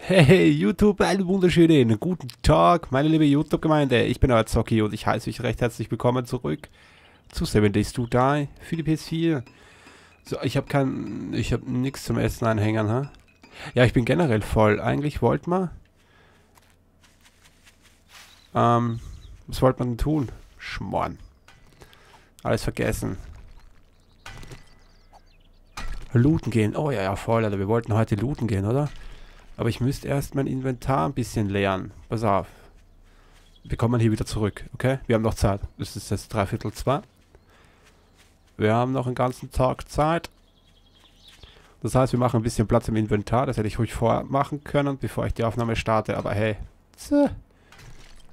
Hey YouTube, einen wunderschönen guten Tag, meine liebe YouTube-Gemeinde. Ich bin euer Zocki und ich heiße euch recht herzlich willkommen zurück zu 7 Days to Die für die PS4. So, ich habe kein, ich habe nichts zum Essen anhängen, ha? Ja, ich bin generell voll. Eigentlich wollte man, ähm, was wollte man denn tun? Schmoren. Alles vergessen. Looten gehen. Oh ja, ja, voll, Alter. Wir wollten heute looten gehen, oder? Aber ich müsste erst mein Inventar ein bisschen leeren. Pass auf. Wir kommen hier wieder zurück, okay? Wir haben noch Zeit. Das ist jetzt dreiviertel zwei. Wir haben noch einen ganzen Tag Zeit. Das heißt, wir machen ein bisschen Platz im Inventar. Das hätte ich ruhig vorher machen können, bevor ich die Aufnahme starte. Aber hey,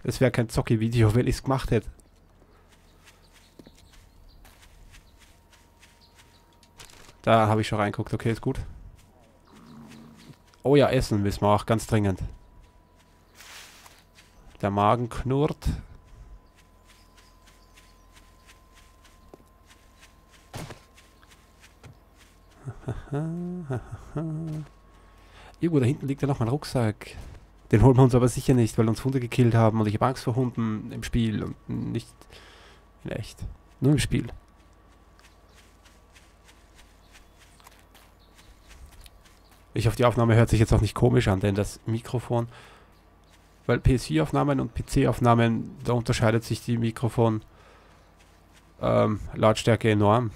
es wäre kein Zocki-Video, wenn ich es gemacht hätte. Da habe ich schon reinguckt. Okay, ist gut. Oh ja, essen müssen wir auch ganz dringend. Der Magen knurrt. Irgendwo da hinten liegt ja noch mein Rucksack. Den holen wir uns aber sicher nicht, weil uns Hunde gekillt haben und ich habe Angst vor Hunden im Spiel und nicht in echt. Nur im Spiel. Ich hoffe, die Aufnahme hört sich jetzt auch nicht komisch an, denn das Mikrofon, weil PS4-Aufnahmen und PC-Aufnahmen, da unterscheidet sich die Mikrofon ähm, Lautstärke enorm.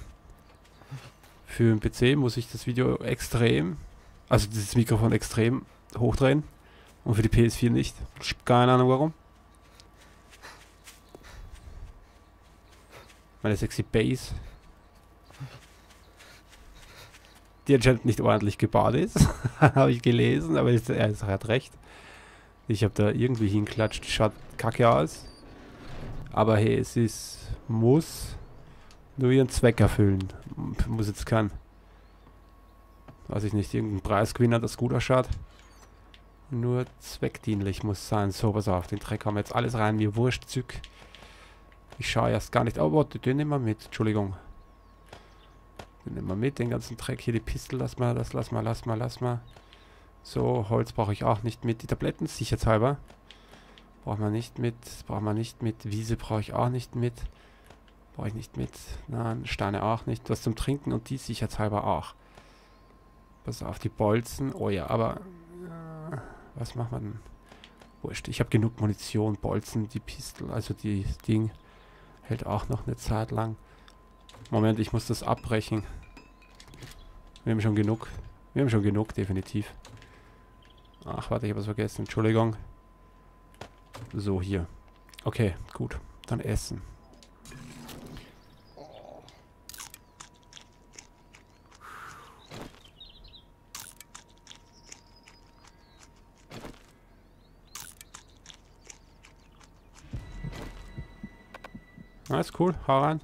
Für den PC muss ich das Video extrem, also dieses Mikrofon extrem hochdrehen und für die PS4 nicht. Keine Ahnung warum. Meine sexy Bass die anscheinend nicht ordentlich gebaut ist. habe ich gelesen, aber ist, er hat recht. Ich habe da irgendwie hinklatscht, schaut kacke aus. Aber hey, es ist, muss nur ihren Zweck erfüllen. Muss jetzt kein, weiß ich nicht, irgendein Preisgewinner, das gut ausschaut. Nur zweckdienlich muss sein. So, pass auf, den Dreck haben wir jetzt alles rein, mir wurscht, zück. Ich schaue erst gar nicht. Oh, warte, den nehmen wir mit. Entschuldigung. Nehmen wir mit, den ganzen Dreck hier, die Pistel, lass mal, das lass mal, lass mal, lass mal. So, Holz brauche ich auch nicht mit. Die Tabletten, sicherheitshalber. Braucht man nicht mit, braucht man nicht mit. Wiese brauche ich auch nicht mit. Brauche ich nicht mit. Nein, Steine auch nicht. Was zum Trinken und die sicherheitshalber auch. Pass auf, die Bolzen. Oh ja, aber... Äh, was macht man denn? Wurscht, ich habe genug Munition. Bolzen, die Pistel, also die Ding hält auch noch eine Zeit lang. Moment, ich muss das abbrechen. Wir haben schon genug. Wir haben schon genug, definitiv. Ach, warte, ich habe was vergessen. Entschuldigung. So, hier. Okay, gut. Dann essen. Alles cool, hau rein.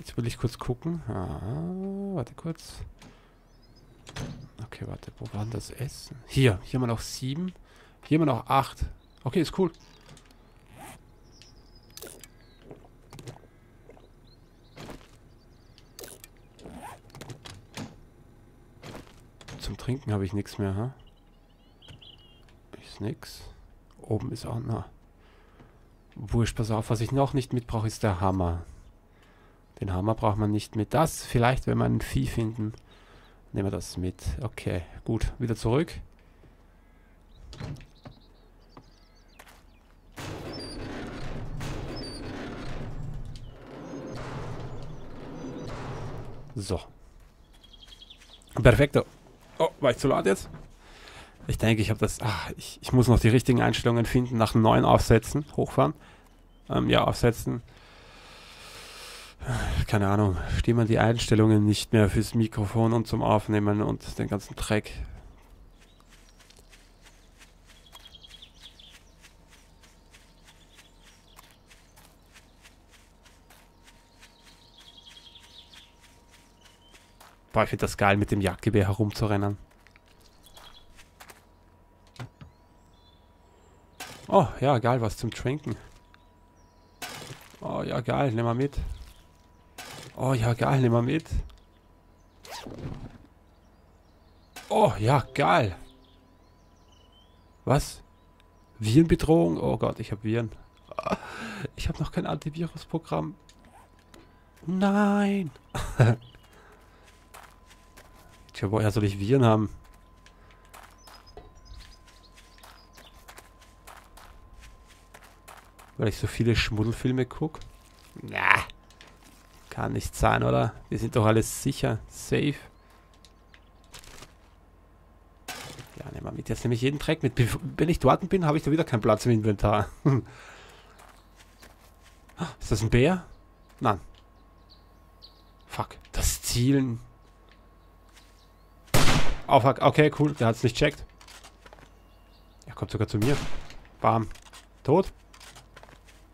Jetzt will ich kurz gucken. Ah, warte kurz. Okay, warte, wo war das Essen? Hier, hier haben wir noch sieben. Hier haben wir noch acht. Okay, ist cool. Zum Trinken habe ich nichts mehr, ha? Ist nix. Oben ist auch, na. Wurscht, pass auf, was ich noch nicht mitbrauche, ist der Hammer. Den Hammer braucht man nicht mit. Das vielleicht, wenn wir ein Vieh finden, nehmen wir das mit. Okay, gut. Wieder zurück. So. Perfekto. Oh, war ich zu laut jetzt? Ich denke, ich habe das... Ach, ich, ich muss noch die richtigen Einstellungen finden. Nach dem neuen Aufsetzen. Hochfahren. Ähm, ja, aufsetzen keine Ahnung, stehen die Einstellungen nicht mehr fürs Mikrofon und zum Aufnehmen und den ganzen Dreck. Boah, ich finde das geil, mit dem Jagdgewehr herumzurennen. Oh, ja, geil, was zum Trinken. Oh, ja, geil, nehmen wir mit. Oh ja, geil, nimm mal mit. Oh, ja, geil. Was? Virenbedrohung? Oh Gott, ich habe Viren. Ich habe noch kein Antivirusprogramm. Nein. Tja, woher soll ich Viren haben? Weil ich so viele Schmuddelfilme gucke? Na. Kann nicht sein, oder? Die sind doch alles sicher. Safe. Ja, nehmen wir mit. Jetzt nehme ich jeden Dreck mit. Wenn ich dort bin, habe ich da wieder keinen Platz im Inventar. Ist das ein Bär? Nein. Fuck. Das Zielen. Oh, fuck. Okay, cool. Der hat es nicht checkt. Er kommt sogar zu mir. Bam. Tot.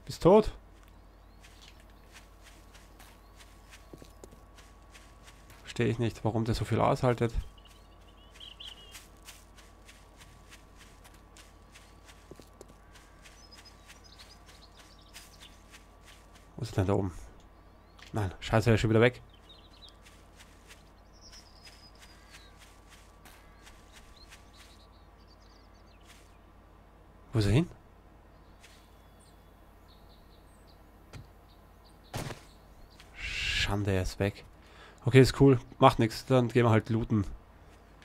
Bist tot. Verstehe ich nicht, warum der so viel aushaltet. Wo ist denn da oben? Nein, scheiße, er ist schon wieder weg. Wo ist er hin? Schande, er ist weg. Okay, ist cool. Macht nichts. Dann gehen wir halt looten.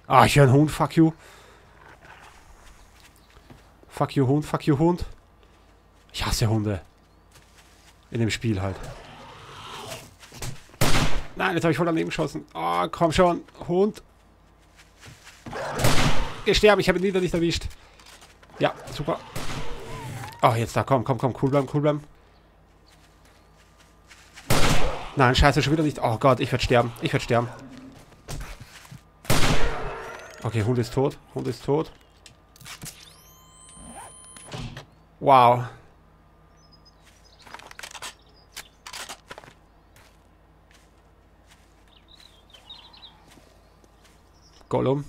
Ah, ich höre einen Hund. Fuck you. Fuck you, Hund. Fuck you, Hund. Ich hasse Hunde. In dem Spiel halt. Nein, jetzt habe ich voll daneben geschossen. Oh, komm schon. Hund. Geh sterben. Ich habe ihn wieder nicht erwischt. Ja, super. Oh, jetzt da. Komm, komm, komm. Cool bleiben, cool bleiben. Nein, scheiße, schon wieder nicht. Oh Gott, ich werde sterben. Ich werde sterben. Okay, Hund ist tot. Hund ist tot. Wow. Gollum.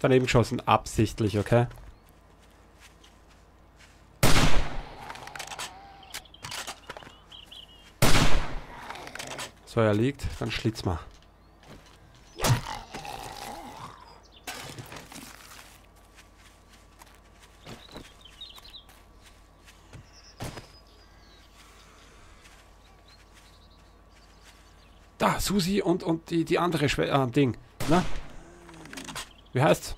Daneben geschossen, absichtlich, okay? So, er liegt. Dann schlitz mal. Da, Susi und, und die, die andere Schwe äh, Ding. Na? Wie heißt's?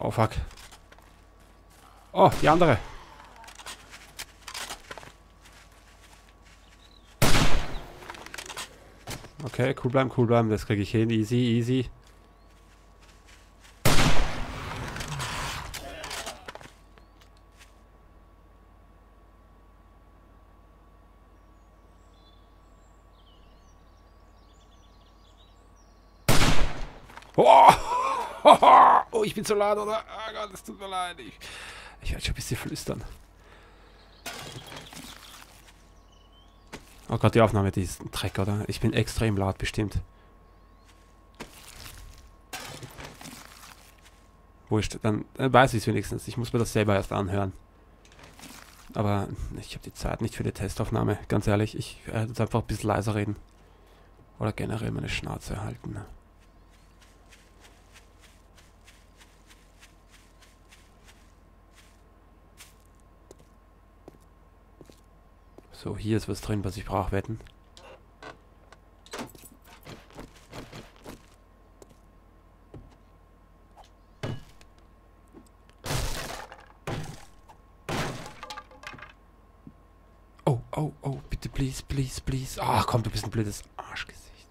Oh, fuck. Oh, die andere. Okay, cool bleiben, cool bleiben. Das kriege ich hin. Easy, easy. Oh, oh, ich bin zu laut, oder? Oh Gott, es tut mir leid. Ich, ich werde schon ein bisschen flüstern. Oh Gott, die Aufnahme, die ist ein Dreck, oder? Ich bin extrem laut, bestimmt. Wurscht, dann, weiß ich es wenigstens. Ich muss mir das selber erst anhören. Aber ich habe die Zeit nicht für die Testaufnahme, ganz ehrlich. Ich werde jetzt einfach ein bisschen leiser reden. Oder generell meine Schnauze halten. So, hier ist was drin, was ich brauche, wetten. Oh, oh, oh, bitte, please, please, please. Ach komm, du bist ein blödes Arschgesicht.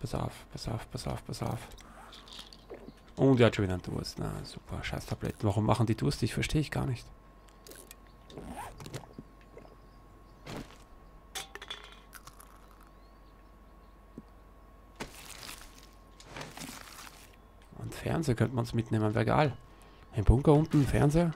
Pass auf, pass auf, pass auf, pass auf. Und er hat schon wieder einen Durst. Na, super, scheiß Tabletten. Warum machen die Durst? Ich verstehe ich gar nicht. Fernseher könnte man uns mitnehmen, wäre geil. Ein Bunker unten, Fernseher.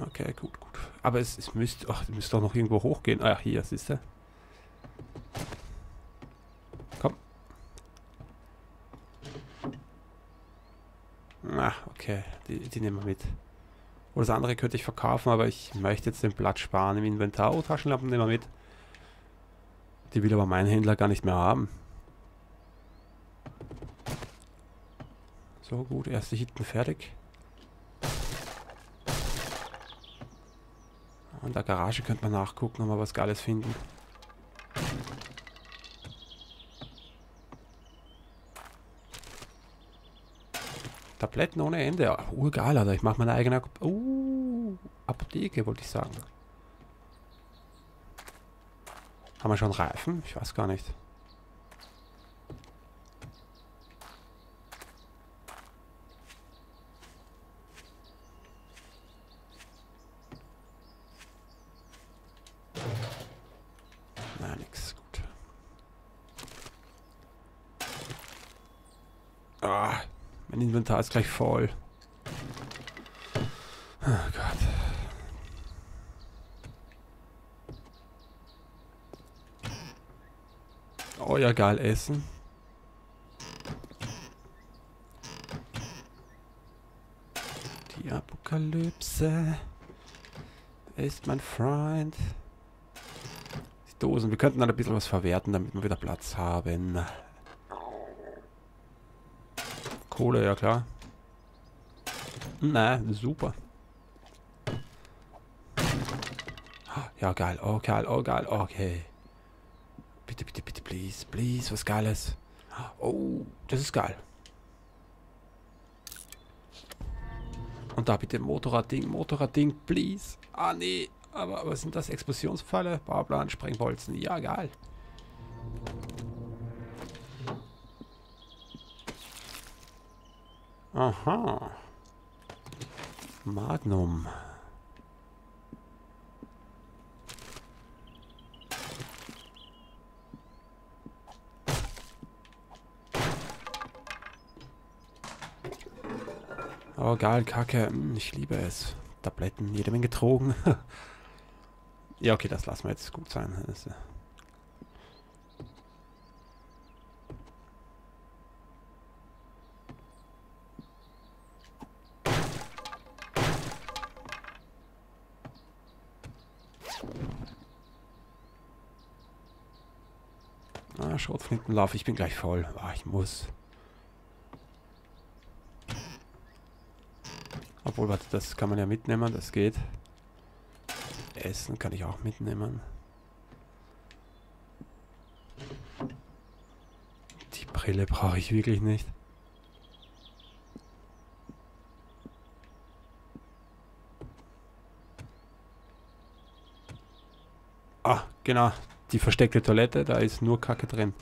Okay, gut, gut. Aber es, es müsste, ach, es doch noch irgendwo hochgehen. Ah, hier, siehst du. Komm. Ah, okay, die, die nehmen wir mit. Oder das andere könnte ich verkaufen, aber ich möchte jetzt den Platz sparen im Inventar. Oh, Taschenlampen nehmen wir mit. Die will aber mein Händler gar nicht mehr haben. So, gut, erste Hitten fertig. In der Garage könnte man nachgucken, ob wir was Geiles finden. Tabletten ohne Ende. Ja, urgeil, Alter. Ich mache meine eigene uh, Apotheke, wollte ich sagen. Haben wir schon Reifen? Ich weiß gar nicht. Na, nix. Gut. Ah, mein Inventar ist gleich voll. Oh Gott. Oh ja, geil essen. Die Apokalypse ist mein Freund. Die Dosen. Wir könnten dann ein bisschen was verwerten, damit wir wieder Platz haben. Kohle, ja klar. Na, super. Ja, geil. Oh, geil. Oh, geil. Okay. Bitte, bitte, bitte, please, please, was Geiles. Oh, das ist geil. Und da bitte Motorradding, Motorradding, please. Ah, nee. Aber was sind das? Explosionspfalle? Bauplan, Sprengbolzen. Ja, geil. Aha. Magnum. Oh, geil, Kacke. Hm, Ich liebe es. Tabletten, jede Menge Drogen. ja, okay, das lassen wir jetzt gut sein. Das, Ah, Schrotflintenlauf, ich bin gleich voll. Ah, ich muss. Obwohl, warte, das kann man ja mitnehmen, das geht. Essen kann ich auch mitnehmen. Die Brille brauche ich wirklich nicht. Ah, genau. Die versteckte Toilette, da ist nur Kacke drin.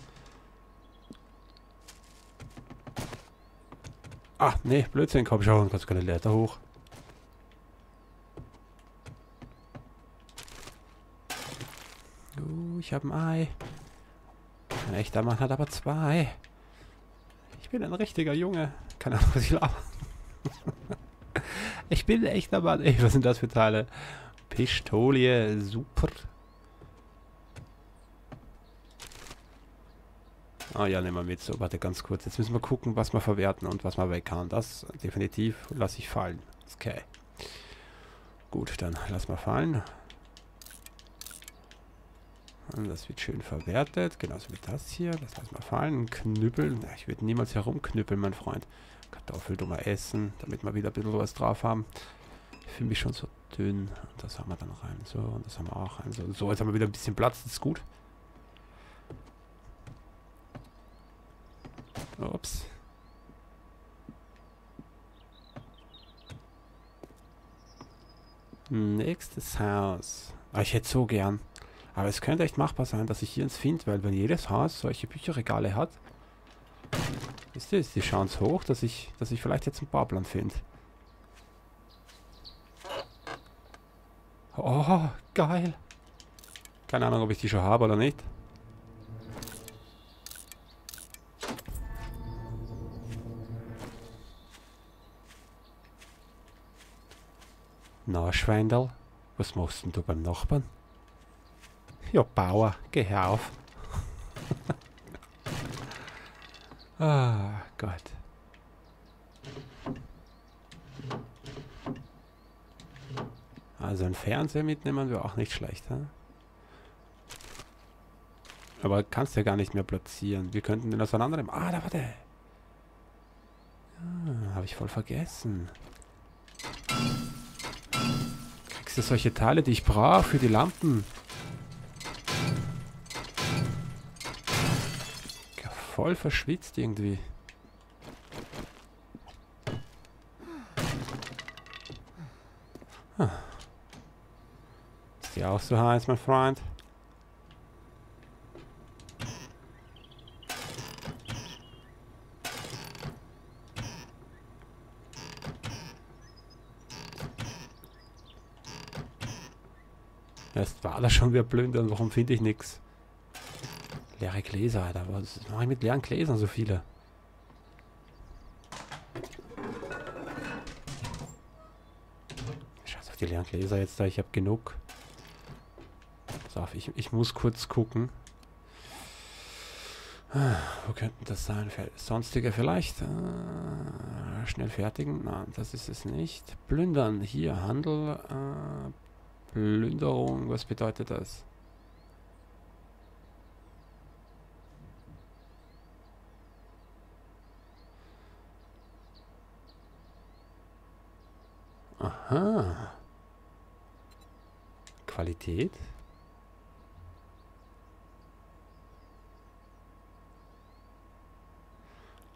Ah, nee, Blödsinn, komm schon, kannst keine Leiter hoch. Uh, ich habe ein Ei. Ein echter Mann hat aber zwei. Ich bin ein richtiger Junge. Keine Ahnung, was ich laber. ich bin ein echter Mann. Ey, was sind das für Teile? Pistolie, super. Ah ja, nehmen wir mit. So, warte ganz kurz. Jetzt müssen wir gucken, was wir verwerten und was wir weg kann. Das definitiv lasse ich fallen. Okay. Gut, dann lassen wir fallen. Und das wird schön verwertet. Genauso wie das hier. Das lassen wir fallen. Knüppeln. Ja, ich würde niemals herumknüppeln, mein Freund. Kartoffel dummer essen, damit wir wieder ein bisschen was drauf haben. Ich fühle mich schon so dünn. Und das haben wir dann rein. So, und das haben wir auch rein. So, so jetzt haben wir wieder ein bisschen Platz. Das ist gut. Ups. Nächstes Haus. Ah, ich hätte so gern. Aber es könnte echt machbar sein, dass ich hier ins finde, weil wenn jedes Haus solche Bücherregale hat, ist das die Chance hoch, dass ich, dass ich vielleicht jetzt einen Bauplan finde. Oh, geil. Keine Ahnung, ob ich die schon habe oder nicht. Na, Schweindel, was machst denn du beim Nachbarn? Ja, Bauer, geh auf. ah, Gott. Also ein Fernseher mitnehmen wäre auch nicht schlecht, he? Aber kannst ja gar nicht mehr platzieren. Wir könnten den auseinandernehmen. Ah, da war der. Ah, Habe ich voll vergessen. Kriegst du solche Teile, die ich brauche für die Lampen? Ja, voll verschwitzt irgendwie. Ah. Ist die auch so heiß, mein Freund? Erst war das schon wieder plündern, warum finde ich nichts? Leere Gläser, Alter. Was mache ich mit leeren Gläsern so viele? Scheiß auf die leeren Gläser jetzt da, ich habe genug. Pass auf, ich, ich muss kurz gucken. Ah, wo könnten das sein? Sonstige vielleicht? Äh, schnell fertigen? Nein, das ist es nicht. Plündern. Hier, Handel. Äh, Plünderung, was bedeutet das? Aha. Qualität?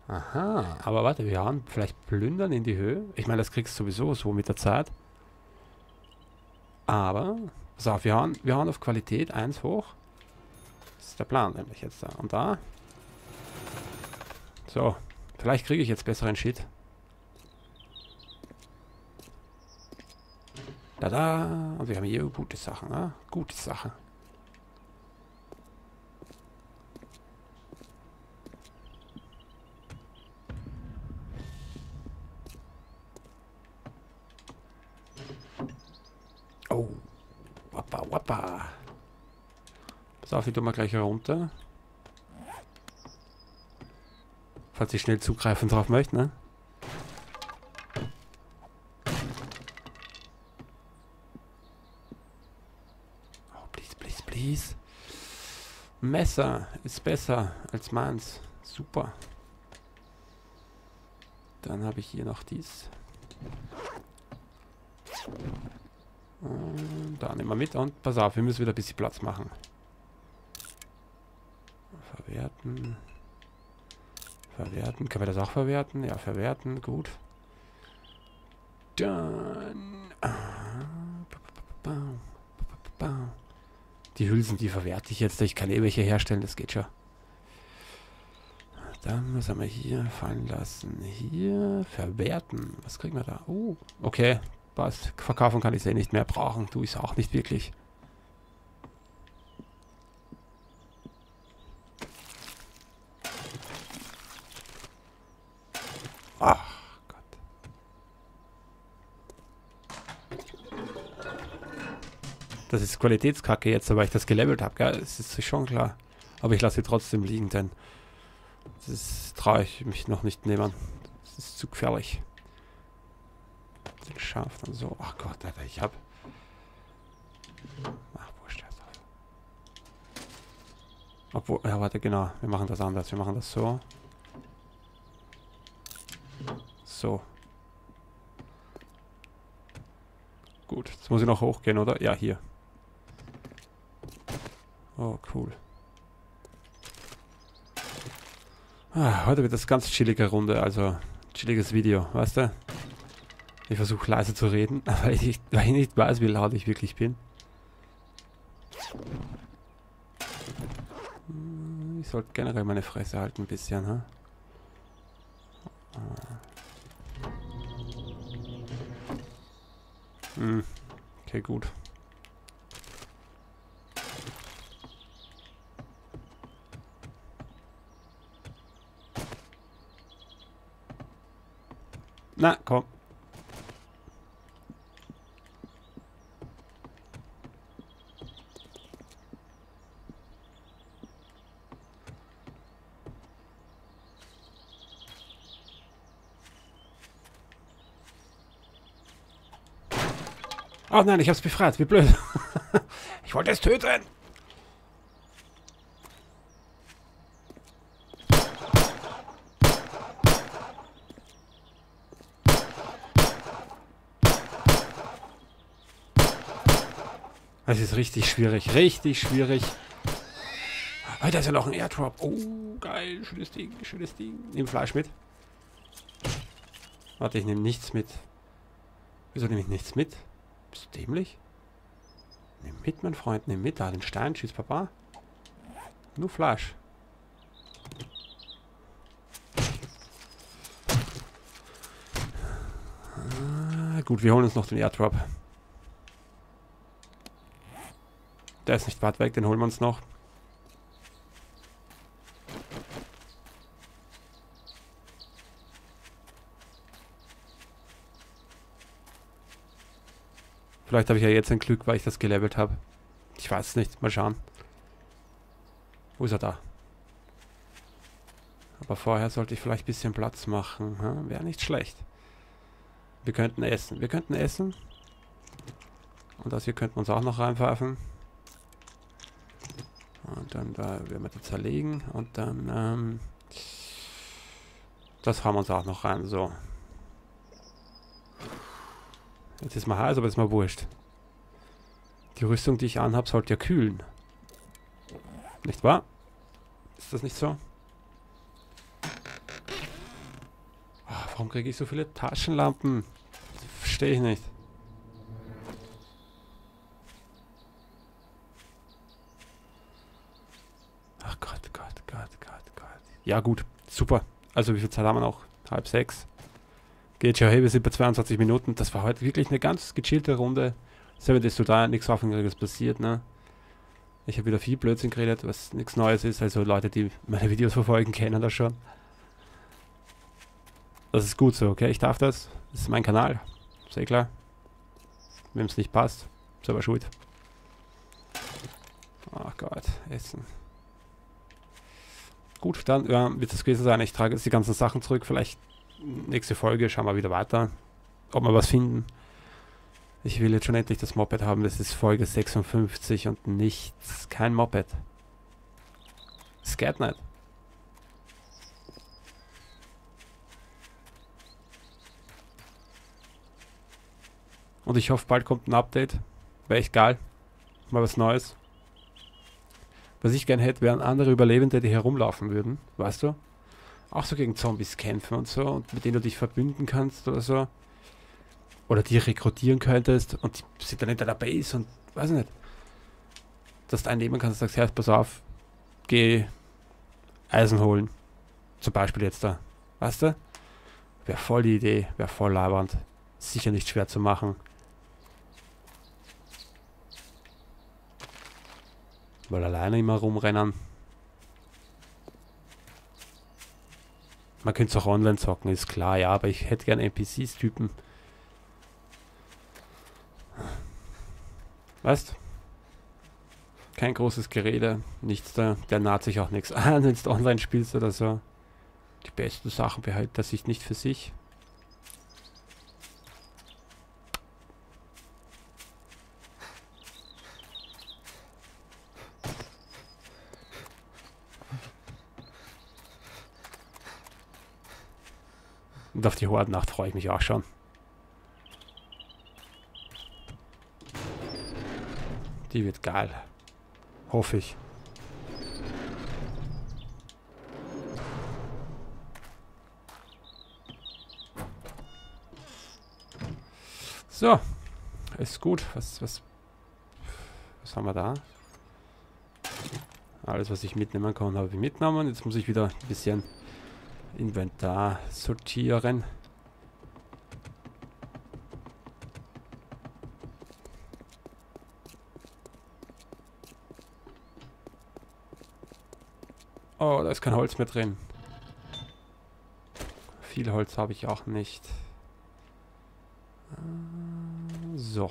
Aha, aber warte, wir haben vielleicht Plündern in die Höhe. Ich meine, das kriegst du sowieso so mit der Zeit. Aber, pass auf, wir hauen, wir hauen auf Qualität 1 hoch. Das ist der Plan nämlich jetzt da. Und da. So, vielleicht kriege ich jetzt besseren Shit. Da, da. Und wir haben hier gute Sachen, ne? Gute Sachen. So, ich tue mal gleich runter. Falls ich schnell zugreifen drauf möchte, ne? Oh, please, please, please. Messer ist besser als meins. Super. Dann habe ich hier noch dies. Und da nehmen wir mit und pass auf, wir müssen wieder ein bisschen Platz machen. Verwerten. Verwerten. Können wir das auch verwerten? Ja, verwerten. Gut. Dann. Die Hülsen, die verwerte ich jetzt. Ich kann eh welche herstellen, das geht schon. Dann, was haben wir hier fallen lassen? Hier, verwerten. Was kriegen wir da? Oh, okay. Passt. Verkaufen kann ich es nicht mehr brauchen. Du ist auch nicht wirklich. Ach Gott. Das ist Qualitätskacke jetzt, weil ich das gelevelt habe, gell? Das ist schon klar. Aber ich lasse sie trotzdem liegen, denn das traue ich mich noch nicht nehmen. Das ist zu gefährlich. Den scharf dann so. Ach Gott, Alter, ich hab. Ach, wurscht, auf. Obwohl, ja, warte, genau. Wir machen das anders. Wir machen das so. So. Gut, jetzt muss ich noch hochgehen, oder? Ja, hier. Oh, cool. Ah, heute wird das ganz chillige Runde, also chilliges Video, weißt du? Ich versuche leise zu reden, weil ich, weil ich nicht weiß, wie laut ich wirklich bin. Ich sollte generell meine Fresse halten ein bisschen, ha? Hm. Okay, gut. Na, komm. Oh nein, ich hab's befreit. Wie blöd. ich wollte es töten. Es ist richtig schwierig. Richtig schwierig. Oh, da ist ja noch ein Airdrop. Oh, geil. Schönes Ding. Schönes Ding. Nimm Fleisch mit. Warte, ich nehme nichts mit. Wieso nehme ich nichts mit? Bist du dämlich? Nimm mit, mein Freund. Nimm mit. Da den Stein. Tschüss, Papa. Nur Fleisch. Ah, gut, wir holen uns noch den Airdrop. Der ist nicht weit weg, den holen wir uns noch. Vielleicht habe ich ja jetzt ein Glück, weil ich das gelevelt habe. Ich weiß es nicht. Mal schauen. Wo ist er da? Aber vorher sollte ich vielleicht ein bisschen Platz machen. Hm? Wäre nicht schlecht. Wir könnten essen. Wir könnten essen. Und das hier könnten wir uns auch noch reinpfeifen. Und dann da werden wir das zerlegen. Und dann, ähm, das haben wir uns auch noch rein. So. Jetzt ist mal heiß, aber ist mal wurscht. Die Rüstung, die ich anhabe, sollte ja kühlen. Nicht wahr? Ist das nicht so? Ach, warum kriege ich so viele Taschenlampen? Verstehe ich nicht. Ach Gott, Gott, Gott, Gott, Gott. Ja gut, super. Also wie viel Zeit haben wir noch? Halb sechs. Geht schon, hey, wir sind bei 22 Minuten. Das war heute wirklich eine ganz gechillte Runde. Selber desto da nichts Aufregendes passiert, ne? Ich habe wieder viel Blödsinn geredet, was nichts Neues ist. Also Leute, die meine Videos verfolgen, kennen das schon. Das ist gut so, okay? Ich darf das. Das ist mein Kanal. Sehr klar. Wem es nicht passt, ist aber schuld. Ach Gott, Essen. Gut, dann ja, wird das gewesen sein. Ich trage jetzt die ganzen Sachen zurück. Vielleicht nächste Folge schauen wir wieder weiter, ob wir was finden. Ich will jetzt schon endlich das Moped haben. Das ist Folge 56 und nichts. Kein Moped. Geht nicht. Und ich hoffe, bald kommt ein Update. Wäre echt geil. Mal was Neues. Was ich gern hätte, wären andere Überlebende, die herumlaufen würden. Weißt du? Auch so gegen Zombies kämpfen und so und mit denen du dich verbünden kannst oder so. Oder die rekrutieren könntest und die sind dann in deiner Base und weiß nicht. Dass du einen nehmen kannst und sagst, hey, pass auf, geh Eisen holen. Zum Beispiel jetzt da. Weißt du? Wäre voll die Idee, wäre voll labernd. Sicher nicht schwer zu machen. Weil alleine immer rumrennen. Man könnte es auch online zocken, ist klar, ja, aber ich hätte gerne NPCs-Typen. Weißt? Kein großes Gerede, nichts da, der naht sich auch nichts an, wenn du online spielst oder so. Die besten Sachen behält er sich nicht für sich. Und auf die Hordennacht freue ich mich auch schon. Die wird geil. Hoffe ich. So. Ist gut. Was, was, was haben wir da? Alles, was ich mitnehmen kann, habe ich mitgenommen. Jetzt muss ich wieder ein bisschen Inventar sortieren. Oh, da ist kein Holz mehr drin. Viel Holz habe ich auch nicht. Äh, so.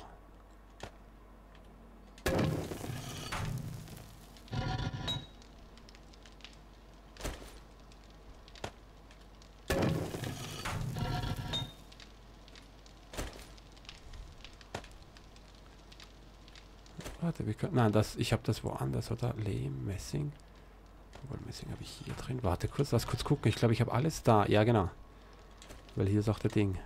Können. Nein, das, ich habe das woanders, oder? Lehm, Messing. Obwohl, Messing habe ich hier drin. Warte kurz, lass kurz gucken. Ich glaube, ich habe alles da. Ja, genau. Weil hier ist auch der Ding.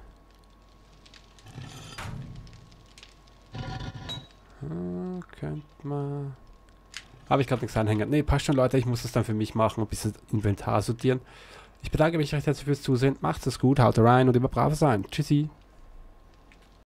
Hm, könnte man. Habe ich gerade nichts anhängen. Ne, passt schon, Leute. Ich muss das dann für mich machen. Ein bisschen Inventar sortieren. Ich bedanke mich recht herzlich fürs Zusehen. Macht es gut, haut rein und immer brav sein. Tschüssi.